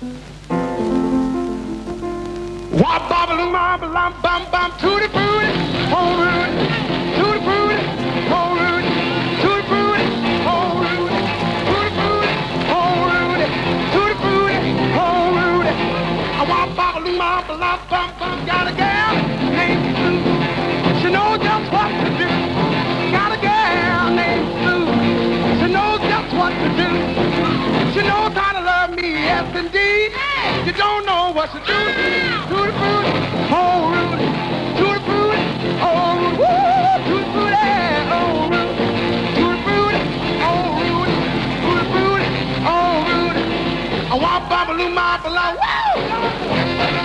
Wop bobbling, wobble, bum bum, tutti frutti, whole root, tutti frutti, whole root, tutti frutti, whole root, tutti frutti, whole root, tutti frutti, whole root. I wop bobbling, wobble, bum bum, got a gal named Sue. She knows just what to do. Got a gal named Sue. She knows just what to do. She knows how yes indeed. You don't know what to do. Tutti frutti, oh Rudy. Tutti frutti, oh Rudy. Woo, tutti frutti, oh Rudy. Tutti frutti, oh Rudy. Tutti frutti, oh Rudy. I want babaloo my below. Woo!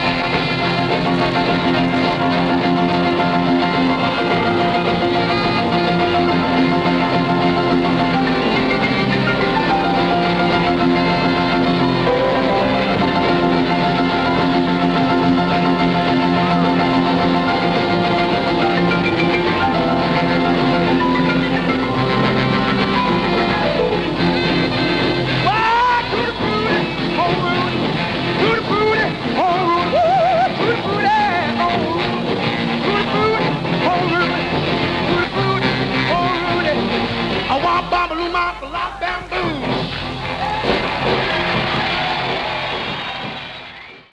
him off a lot bamboo.